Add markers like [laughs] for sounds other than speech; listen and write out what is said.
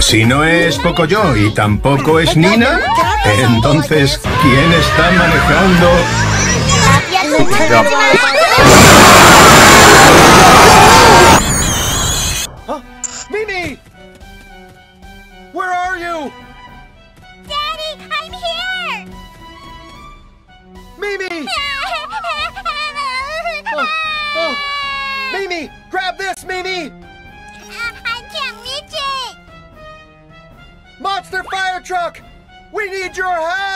Si no es Pocoyo y tampoco es Nina, entonces, ¿quién está manejando? Mimi! Where are you? Daddy, I'm here! Mimi! [laughs] Oh, oh. Mimi, grab this, Mimi! Monster fire truck! We need your help!